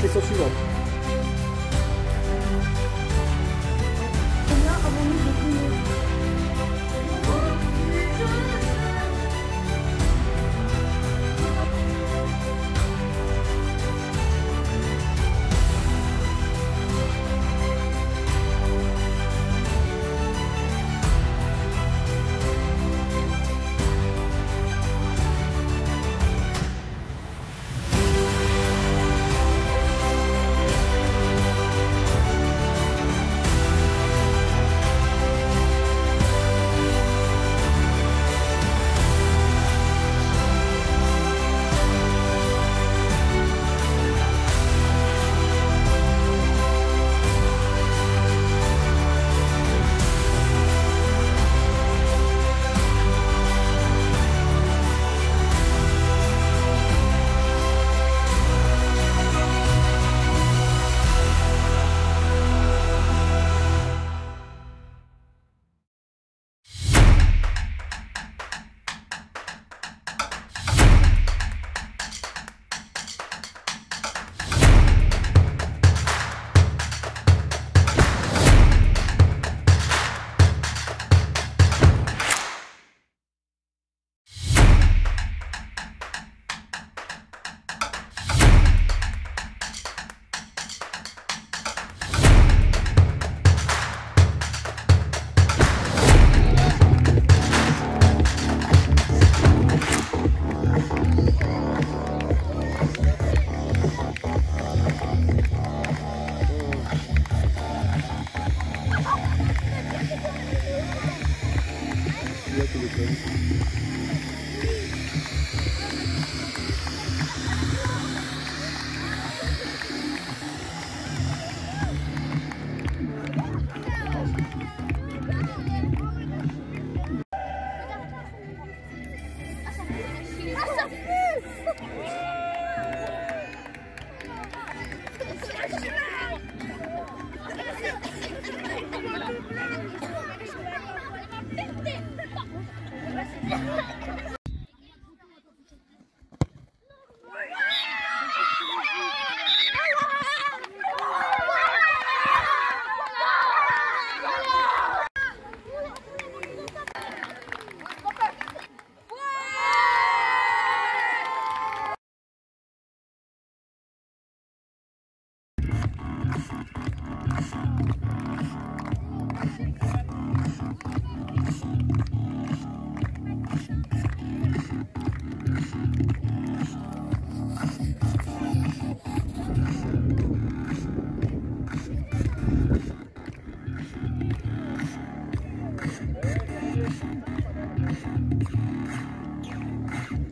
question suivante.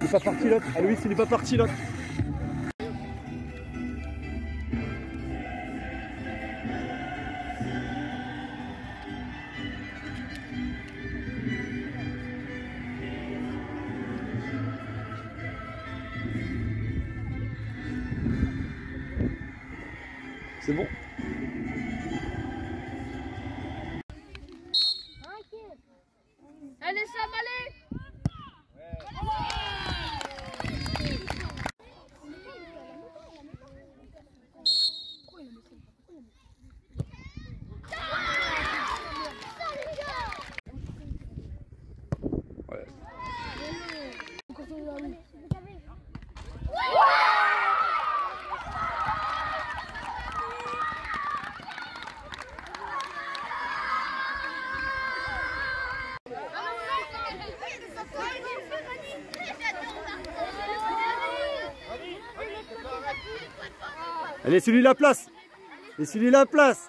Il est pas parti l'autre. Ah Louis, il est pas parti l'autre. C'est bon? Allez, celui la place. Et celui la place